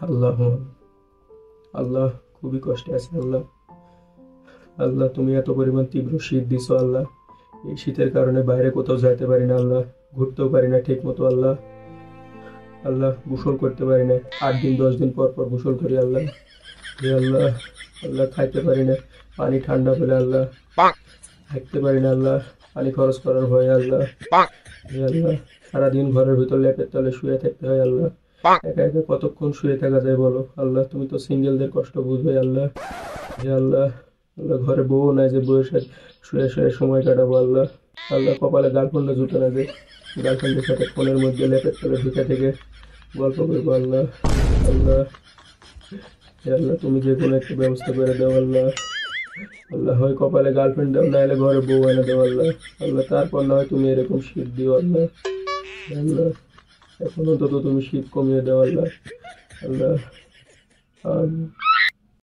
আল্লাহ আল্লাহ, খুবই কষ্টে আছে আল্লাহ। আল্লাহ, তুমি এত পরিমাণ তীব্র শীত দিছো আল্লাহ। এই শীতের কারণে বাইরে কোথাও যাইতে পারি না আল্লাহ, ঘুরতেও পারি না ঠিক মতো আল্লাহ। আল্লাহ, গোসল করতে পারি না। আট দিন, দশ দিন পর পর গোসল করি আল্লাহ। আল্লাহ আল্লাহ, খাইতে পারি না। পানি ঠান্ডা হলে আল্লাহ। থাকতে পারি না আল্লাহ। পানি খরচ করার ভয়ে আল্লাহ। আল্লাহ সারাদিন ঘরের ভিতর ল্যাপের তলে শুয়ে থাকতে হয় আল্লাহ। একা একা কতক্ষণ শুয়ে থাকা যায় বলো? আল্লাহ তুমি তো সিঙ্গেলদের কষ্ট বুঝবে আল্লাহ। হে আল্লাহ আল্লাহ ঘরে বউ নাই যে বউয়ের সাথে শুয়ে শুয়ে সময় কাটাবো আল্লাহ। আল্লাহ কপালে গার্লফ্রেন্ডও জুটে না যে গার্লফ্রেন্ডের সাথে ফোনের মধ্যে ল্যাপের তলে ঢুকে থেকে গল্প করব আল্লাহ। আল্লাহ হে আল্লাহ তুমি যে কোনো একটা ব্যবস্থা করে দাও আল্লাহ। আল্লাহ হয় কপালে গার্লফ্রেন্ড দাও না এলে ঘরে বউ এনে দাও, আল্লাহ। আল্লাহ, তারপর না হয় তুমি এরকম শীত দিও, আল্লাহ। আল্লাহ, এখন অন্তত তুমি শীত কমিয়ে দাও, আল্লাহ। আল্লাহ আমিন